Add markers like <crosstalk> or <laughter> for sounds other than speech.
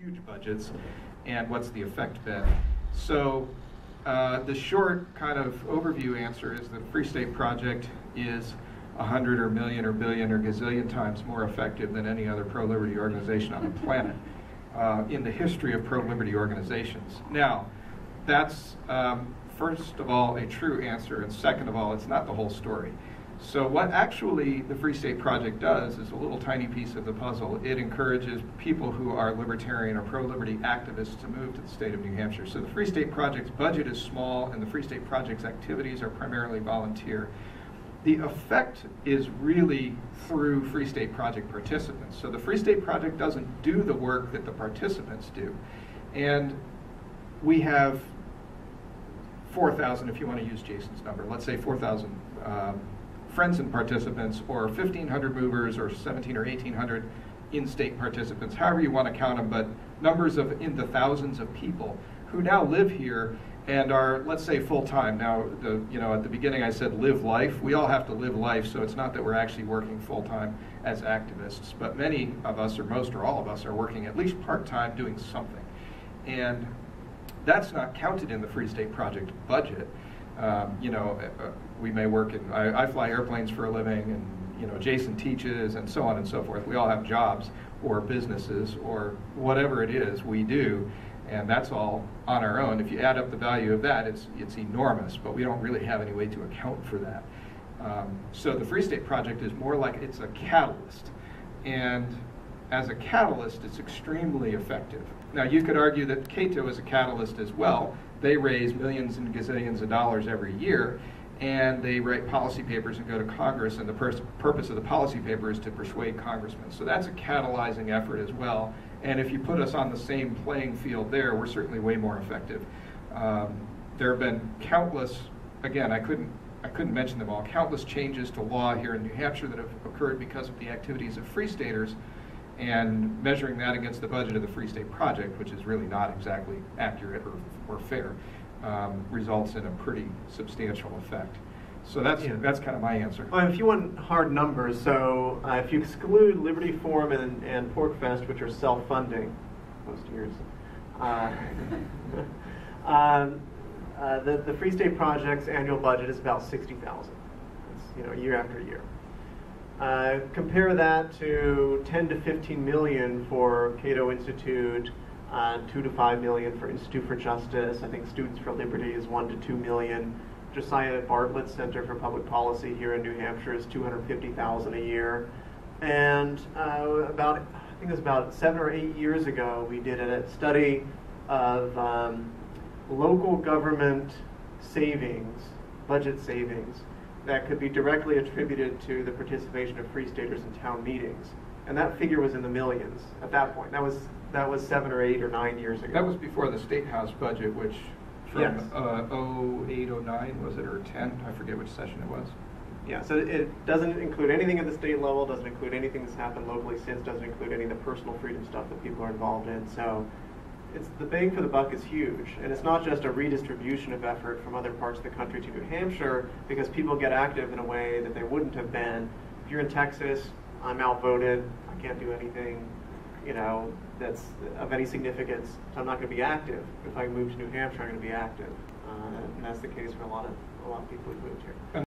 huge budgets, and what's the effect been? So uh, the short kind of overview answer is the Free State Project is a hundred or million or billion or gazillion times more effective than any other pro-liberty organization on the <laughs> planet uh, in the history of pro-liberty organizations. Now, that's um, first of all a true answer, and second of all, it's not the whole story. So what actually the Free State Project does is a little tiny piece of the puzzle. It encourages people who are libertarian or pro-liberty activists to move to the state of New Hampshire. So the Free State Project's budget is small and the Free State Project's activities are primarily volunteer. The effect is really through Free State Project participants. So the Free State Project doesn't do the work that the participants do. And we have 4,000, if you want to use Jason's number, let's say 4,000 um, friends and participants, or 1,500 movers, or 17 or 1,800 in-state participants, however you want to count them, but numbers of in the thousands of people who now live here and are, let's say, full-time. Now, the, you know, at the beginning I said live life. We all have to live life, so it's not that we're actually working full-time as activists, but many of us, or most or all of us, are working at least part-time doing something. And that's not counted in the Free State Project budget. Um, you know, uh, uh, we may work in, I, I, fly airplanes for a living, and, you know, Jason teaches, and so on and so forth. We all have jobs or businesses or whatever it is we do, and that's all on our own. If you add up the value of that, it's, it's enormous, but we don't really have any way to account for that. Um, so the Free State Project is more like it's a catalyst. And as a catalyst, it's extremely effective. Now, you could argue that Cato is a catalyst as well. They raise millions and gazillions of dollars every year, and they write policy papers and go to Congress, and the purpose of the policy paper is to persuade congressmen. So that's a catalyzing effort as well. And if you put us on the same playing field there, we're certainly way more effective. Um, there have been countless, again, I couldn't I couldn't mention them all, countless changes to law here in New Hampshire that have occurred because of the activities of Free Staters and measuring that against the budget of the Free State Project, which is really not exactly accurate or, or fair, um, results in a pretty substantial effect. So that's yeah. that's kind of my answer. Well, if you want hard numbers, so uh, if you exclude Liberty Forum and, and PorcFest, which are self-funding, most years, uh, <laughs> um, uh, the the Free State Project's annual budget is about sixty thousand. You know, year after year. Uh, compare that to 10 to 15 million for Cato Institute, uh, 2 to 5 million for Institute for Justice. I think Students for Liberty is 1 to 2 million. Josiah Bartlett Center for Public Policy here in New Hampshire is 250,000 a year. And uh, about, I think it was about seven or eight years ago, we did a study of um, local government savings, budget savings, that could be directly attributed to the participation of Free Staters in town meetings. And that figure was in the millions at that point. That was that was seven or eight or nine years ago. That was before the State House budget, which from yes. uh, 08, 09, was it, or 10? I forget which session it was. Yeah, so it doesn't include anything at the state level, doesn't include anything that's happened locally since, doesn't include any of the personal freedom stuff that people are involved in. So it's the bang for the buck is huge, and it's not just a redistribution of effort from other parts of the country to New Hampshire because people get active in a way that they wouldn't have been. If you're in Texas, I'm outvoted. I can't do anything, you know, that's of any significance. So I'm not going to be active. If I move to New Hampshire, I'm going to be active, uh, and that's the case for a lot of a lot of people who moved here.